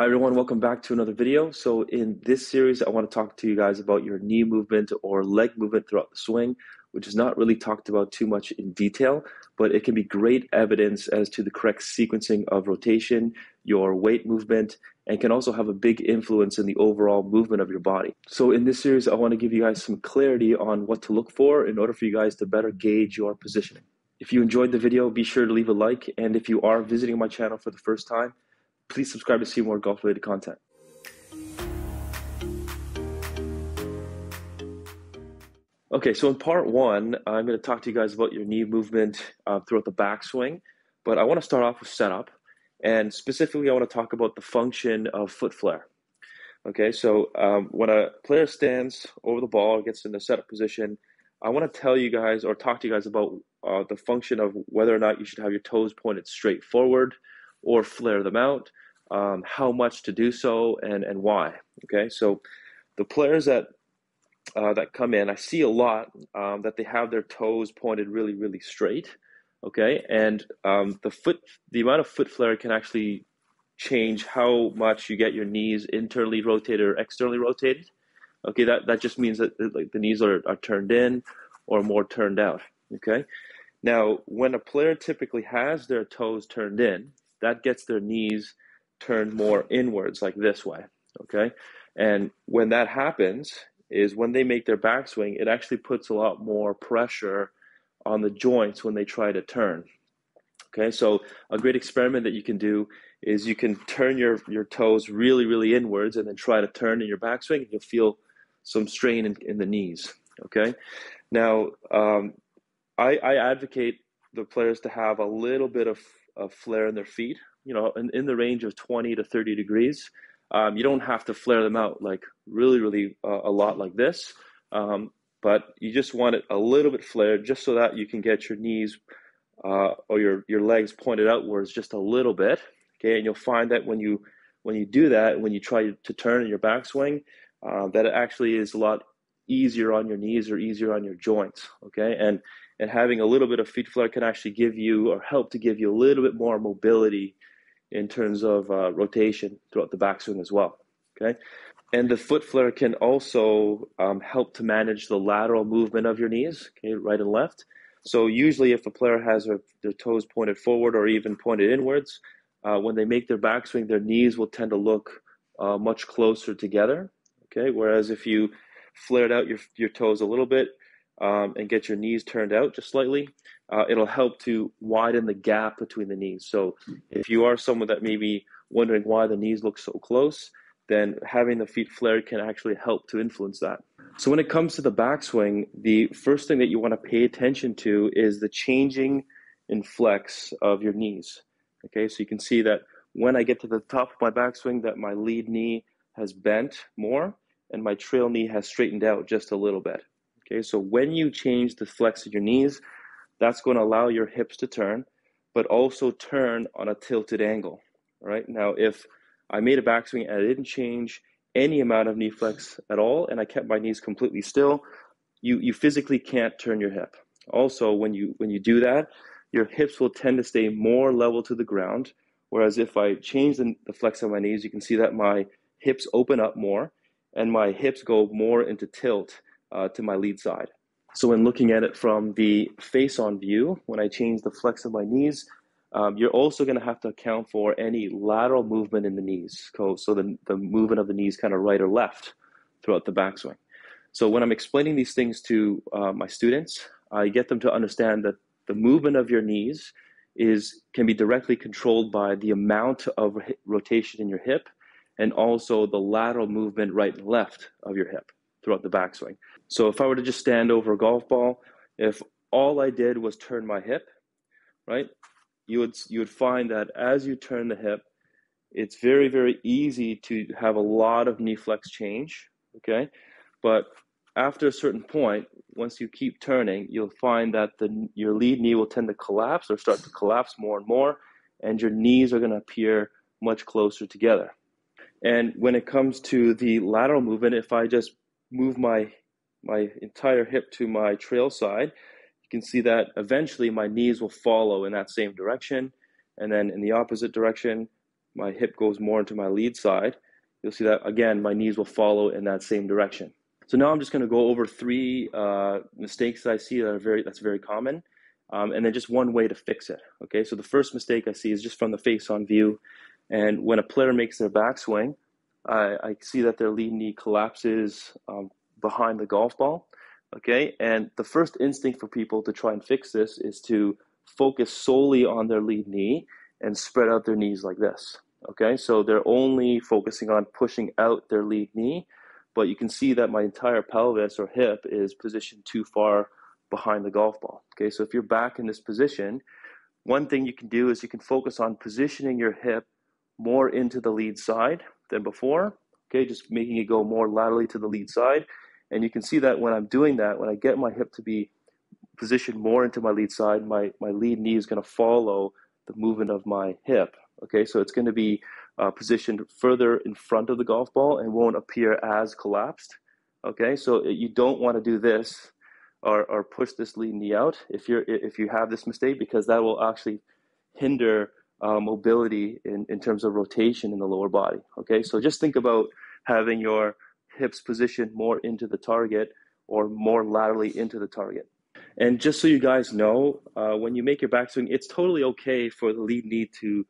Hi everyone, welcome back to another video. So in this series, I want to talk to you guys about your knee movement or leg movement throughout the swing, which is not really talked about too much in detail, but it can be great evidence as to the correct sequencing of rotation, your weight movement, and can also have a big influence in the overall movement of your body. So in this series, I want to give you guys some clarity on what to look for in order for you guys to better gauge your positioning. If you enjoyed the video, be sure to leave a like, and if you are visiting my channel for the first time, Please subscribe to see more golf related content. Okay, so in part one, I'm going to talk to you guys about your knee movement uh, throughout the backswing, but I want to start off with setup, and specifically, I want to talk about the function of foot flare. Okay, so um, when a player stands over the ball, gets in the setup position, I want to tell you guys or talk to you guys about uh, the function of whether or not you should have your toes pointed straight forward or flare them out, um, how much to do so, and, and why. Okay, so the players that uh, that come in, I see a lot um, that they have their toes pointed really, really straight. Okay, and um, the foot, the amount of foot flare can actually change how much you get your knees internally rotated or externally rotated. Okay, that, that just means that like the knees are, are turned in or more turned out. Okay, now when a player typically has their toes turned in, that gets their knees turned more inwards, like this way. Okay. And when that happens, is when they make their backswing, it actually puts a lot more pressure on the joints when they try to turn. Okay, so a great experiment that you can do is you can turn your, your toes really, really inwards and then try to turn in your backswing, and you'll feel some strain in, in the knees. Okay, now um, I, I advocate the players to have a little bit of, of flare in their feet you know, in, in the range of 20 to 30 degrees. Um, you don't have to flare them out like really, really uh, a lot like this. Um, but you just want it a little bit flared just so that you can get your knees uh, or your, your legs pointed outwards just a little bit. Okay, and you'll find that when you when you do that, when you try to turn in your backswing, uh, that it actually is a lot easier on your knees or easier on your joints. Okay, and and having a little bit of feet flare can actually give you or help to give you a little bit more mobility in terms of uh, rotation throughout the backswing as well. Okay, and the foot flare can also um, help to manage the lateral movement of your knees, okay, right and left. So usually, if a player has their, their toes pointed forward or even pointed inwards, uh, when they make their backswing, their knees will tend to look uh, much closer together. Okay, whereas if you flared out your your toes a little bit um, and get your knees turned out just slightly, uh, it'll help to widen the gap between the knees. So if you are someone that may be wondering why the knees look so close, then having the feet flared can actually help to influence that. So when it comes to the backswing, the first thing that you want to pay attention to is the changing in flex of your knees. Okay, so you can see that when I get to the top of my backswing, that my lead knee has bent more and my trail knee has straightened out just a little bit. Okay, so when you change the flex of your knees, that's going to allow your hips to turn, but also turn on a tilted angle. All right. Now, if I made a backswing and I didn't change any amount of knee flex at all, and I kept my knees completely still, you you physically can't turn your hip. Also, when you when you do that, your hips will tend to stay more level to the ground. Whereas if I change the, the flex of my knees, you can see that my hips open up more, and my hips go more into tilt uh, to my lead side. So when looking at it from the face-on view, when I change the flex of my knees, um, you're also going to have to account for any lateral movement in the knees. So the, the movement of the knees kind of right or left throughout the backswing. So when I'm explaining these things to uh, my students, I get them to understand that the movement of your knees is can be directly controlled by the amount of rotation in your hip and also the lateral movement right and left of your hip throughout the backswing. So if I were to just stand over a golf ball, if all I did was turn my hip, right, you would you would find that as you turn the hip, it's very very easy to have a lot of knee flex change. Okay, but after a certain point, once you keep turning, you'll find that the your lead knee will tend to collapse or start to collapse more and more, and your knees are going to appear much closer together. And when it comes to the lateral movement, if I just move my my entire hip to my trail side, you can see that eventually my knees will follow in that same direction. And then in the opposite direction, my hip goes more into my lead side, you'll see that again, my knees will follow in that same direction. So now I'm just going to go over three uh, mistakes that I see that are very that's very common, um, and then just one way to fix it. Okay, so the first mistake I see is just from the face-on view, and when a player makes their backswing, I, I see that their lead knee collapses um, behind the golf ball. Okay, and the first instinct for people to try and fix this is to focus solely on their lead knee and spread out their knees like this. Okay, so they're only focusing on pushing out their lead knee, but you can see that my entire pelvis or hip is positioned too far behind the golf ball. Okay, so if you're back in this position, one thing you can do is you can focus on positioning your hip more into the lead side than before. Okay, just making it go more laterally to the lead side. And you can see that when I'm doing that, when I get my hip to be positioned more into my lead side, my, my lead knee is going to follow the movement of my hip. Okay, so it's going to be uh, positioned further in front of the golf ball and won't appear as collapsed. Okay, so you don't want to do this or, or push this lead knee out if you're if you have this mistake because that will actually hinder uh, mobility in, in terms of rotation in the lower body. Okay, so just think about having your hips positioned more into the target or more laterally into the target. And just so you guys know, uh, when you make your backswing, it's totally okay for the lead knee to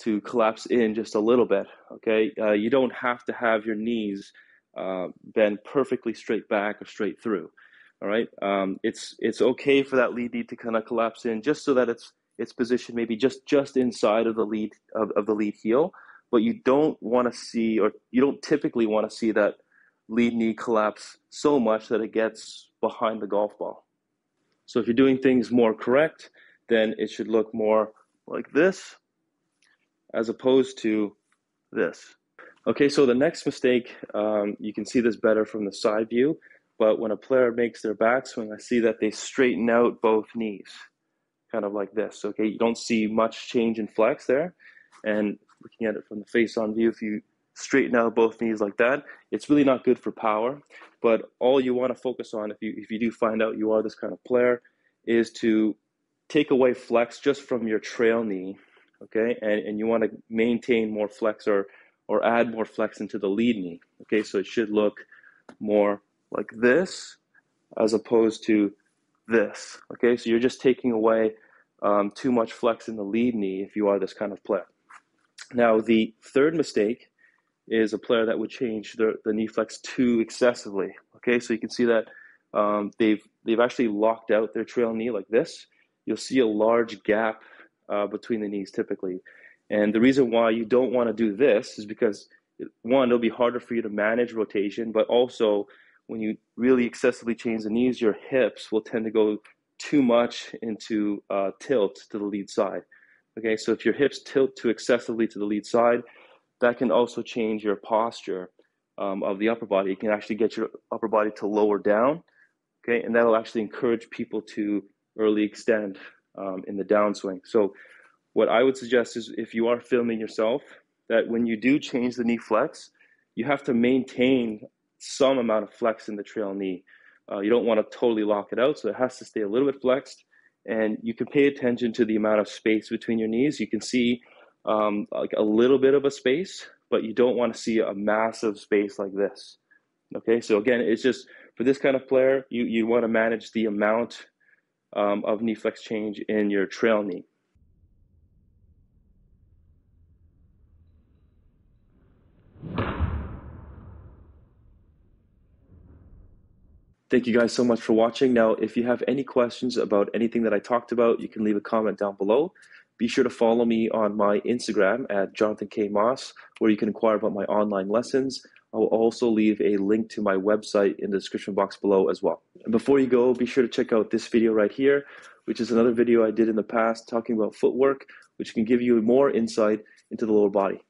to collapse in just a little bit. Okay, uh, you don't have to have your knees uh, bend perfectly straight back or straight through. All right, um, it's it's okay for that lead knee to kind of collapse in just so that it's it's positioned maybe just just inside of the lead of, of the lead heel. But you don't want to see, or you don't typically want to see that lead knee collapse so much that it gets behind the golf ball. So if you're doing things more correct, then it should look more like this as opposed to this. Okay, so the next mistake, um, you can see this better from the side view, but when a player makes their backswing, I see that they straighten out both knees, kind of like this. Okay, you don't see much change in flex there. And looking at it from the face on view, if you straighten out both knees like that. It's really not good for power. But all you want to focus on, if you if you do find out you are this kind of player, is to take away flex just from your trail knee, okay, and and you want to maintain more flex or or add more flex into the lead knee, okay. So it should look more like this as opposed to this, okay. So you're just taking away um, too much flex in the lead knee if you are this kind of player. Now the third mistake is a player that would change the, the knee flex too excessively. Okay, so you can see that um, they've they've actually locked out their trail knee like this. You'll see a large gap uh, between the knees typically, and the reason why you don't want to do this is because one, it'll be harder for you to manage rotation, but also when you really excessively change the knees, your hips will tend to go too much into uh, tilt to the lead side. Okay, so if your hips tilt too excessively to the lead side, that can also change your posture um, of the upper body. It can actually get your upper body to lower down, okay, and that'll actually encourage people to early extend um, in the downswing. So, what I would suggest is if you are filming yourself, that when you do change the knee flex, you have to maintain some amount of flex in the trail knee. Uh, you don't want to totally lock it out, so it has to stay a little bit flexed. And you can pay attention to the amount of space between your knees. You can see um, like a little bit of a space, but you don't want to see a massive space like this. Okay, so again, it's just for this kind of player, you, you want to manage the amount um, of knee flex change in your trail knee. Thank you guys so much for watching. Now, if you have any questions about anything that I talked about, you can leave a comment down below. Be sure to follow me on my Instagram at Jonathan K. Moss, where you can inquire about my online lessons. I will also leave a link to my website in the description box below as well. And before you go, be sure to check out this video right here, which is another video I did in the past talking about footwork, which can give you more insight into the lower body.